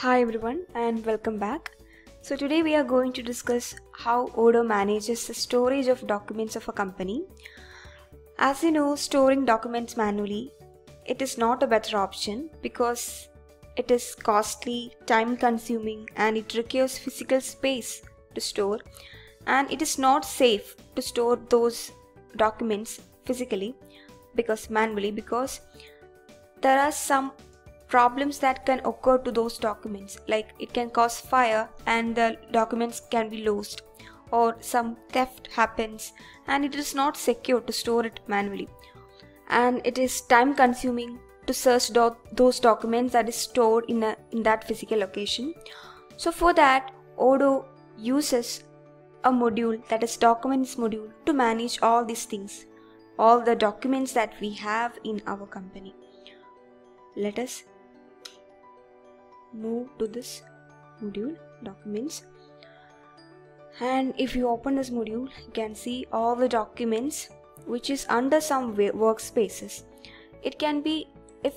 Hi everyone and welcome back. So today we are going to discuss how Odoo manages the storage of documents of a company. As you know, storing documents manually, it is not a better option because it is costly, time consuming and it requires physical space to store and it is not safe to store those documents physically because manually because there are some problems that can occur to those documents. Like it can cause fire and the documents can be lost or some theft happens and it is not secure to store it manually. And it is time consuming to search do- those documents that is stored in, a, in that physical location. So for that odoo uses a module that is documents module to manage all these things all the documents that we have in our company. Let us move to this module documents. And if you open this module you can see all the documents which is under some workspaces. It can be if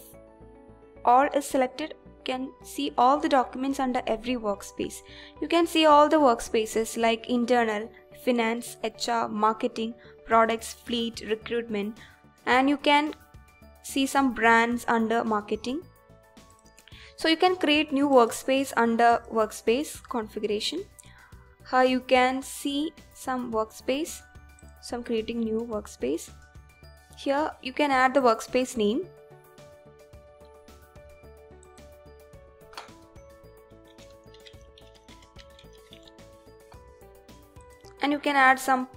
all is selected can see all the documents under every workspace. You can see all the workspaces like internal finance hr marketing products fleet recruitment. And you can see some brands under marketing so you can create new workspace under workspace configuration. Here you can see some workspace so I'm creating new workspace. Here you can add the workspace name. And you can add some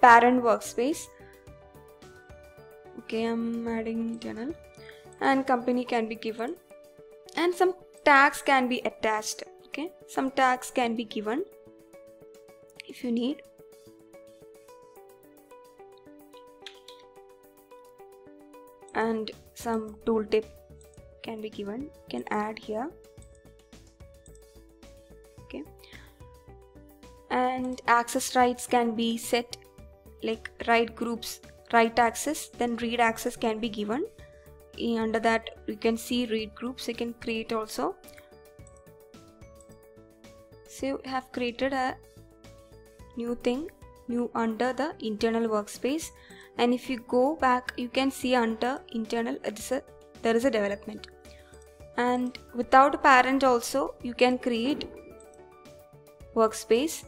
parent workspace. Okay I'm adding journal and company can be given and some tags can be attached okay? Some tags can be given if you need. And some tooltip can be given. Can add here. Okay. And access rights can be set like write groups write access then read access can be given under that you can see read groups you can create also. So you have created a new thing new under the internal workspace. And if you go back you can see under internal a, there is a development. And without a parent also you can create workspace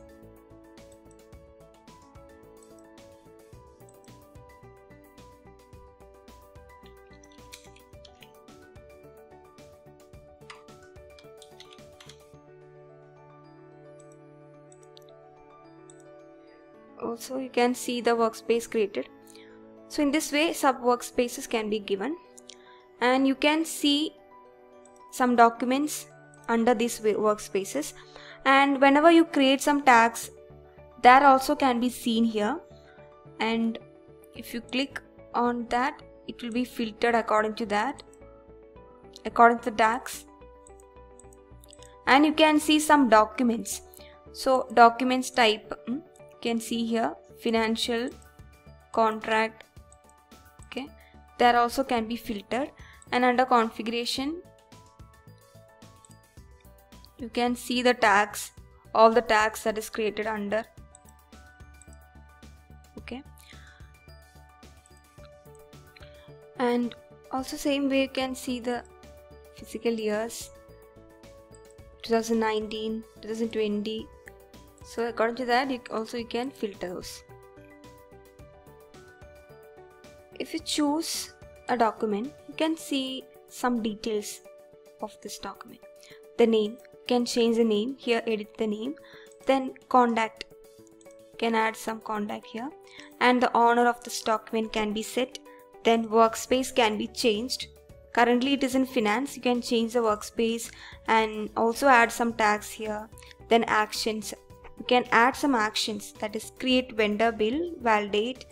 also you can see the workspace created. So in this way sub workspaces can be given. And you can see some documents under these workspaces. And whenever you create some tags that also can be seen here. And if you click on that it will be filtered according to that according to the tags. And you can see some documents. So documents type hmm, can see here financial contract okay there also can be filtered. And under configuration you can see the tags all the tags that is created under okay. And also same way you can see the physical years 2019 2020 so according to that you also you can filter those. If you choose a document you can see some details of this document. The name can change the name here edit the name then contact can add some contact here. And the owner of this document can be set then workspace can be changed. Currently it is in finance you can change the workspace and also add some tags here then actions you can add some actions. That is create vendor bill validate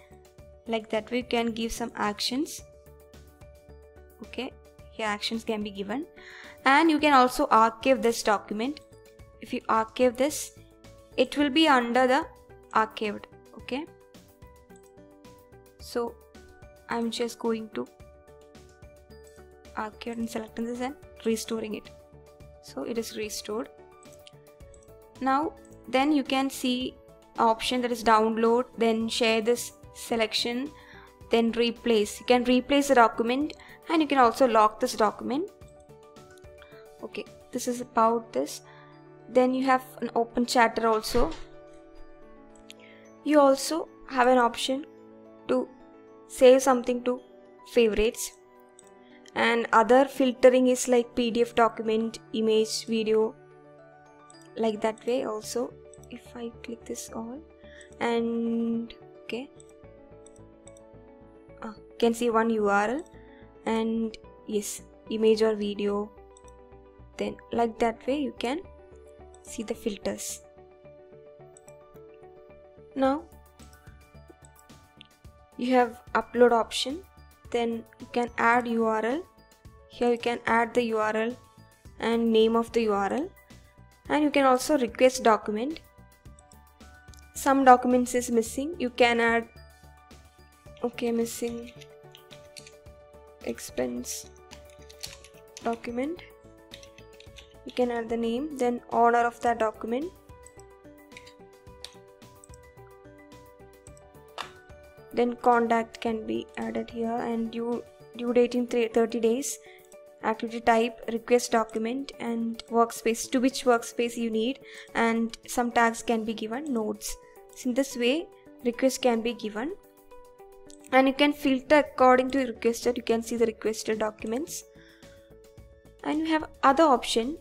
like that we can give some actions. Okay here actions can be given. And you can also archive this document. If you archive this it will be under the archived. Okay. So I'm just going to archive and selecting this and restoring it. So it is restored. Now then you can see option that is download then share this selection then replace. You can replace the document and you can also lock this document. Okay this is about this. Then you have an open chatter also. You also have an option to save something to favorites. And other filtering is like pdf document image video like that way also if i click this all. And okay. You can see one url and yes image or video. Then like that way you can see the filters. Now you have upload option. Then you can add url here you can add the url and name of the url and you can also request document. Some documents is missing. You can add okay missing expense document. You can add the name then owner of that document. Then contact can be added here and due due date in 30 days activity type request document and workspace to which workspace you need and some tags can be given nodes so in this way request can be given. And you can filter according to requested. You can see the requested documents. And you have other option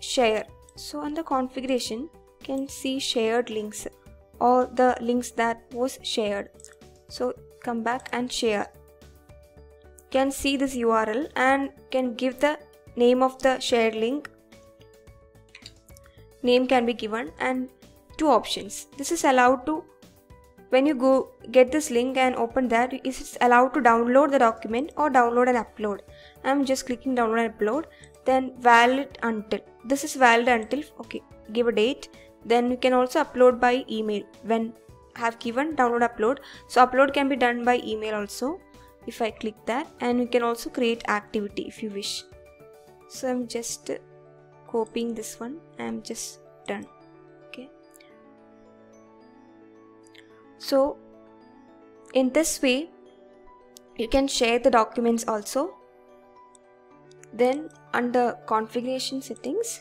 share. So under configuration you can see shared links or the links that was shared. So come back and share can see this url and can give the name of the shared link. Name can be given and two options. This is allowed to when you go get this link and open that it's allowed to download the document or download and upload. I'm just clicking download and upload then valid until this is valid until okay give a date. Then you can also upload by email. When have given download upload. So upload can be done by email also if I click that and we can also create activity if you wish. So I'm just copying this one. I'm just done. Okay. So in this way you can share the documents also. Then under configuration settings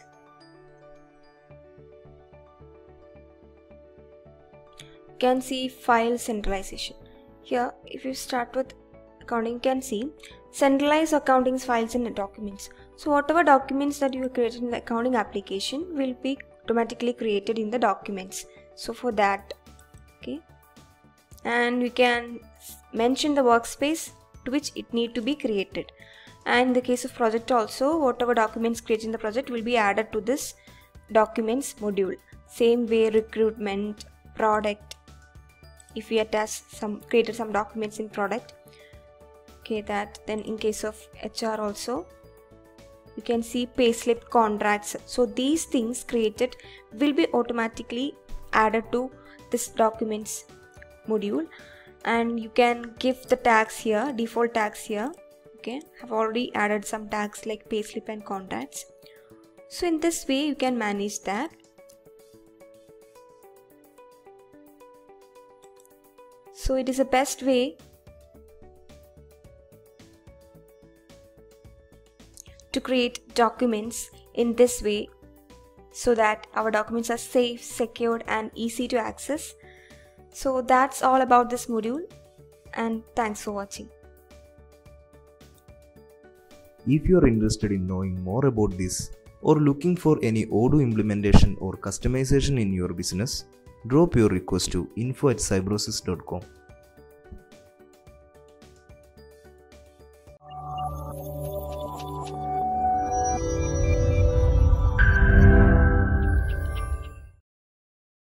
you can see file centralization. Here if you start with accounting can see centralize accounting files and documents. So whatever documents that you created in the accounting application will be automatically created in the documents. So for that okay. And we can mention the workspace to which it need to be created. And in the case of project also whatever documents created in the project will be added to this documents module. Same way recruitment product. If we attach some created some documents in product okay that then in case of hr also you can see payslip contracts. So these things created will be automatically added to this documents module. And you can give the tags here default tags here. Okay I've already added some tags like payslip and contacts so in this way you can manage that. So it is the best way create documents in this way so that our documents are safe, secured and easy to access. So that's all about this module and thanks for watching. If you are interested in knowing more about this or looking for any Odoo implementation or customization in your business, drop your request to info at cybrosys.com.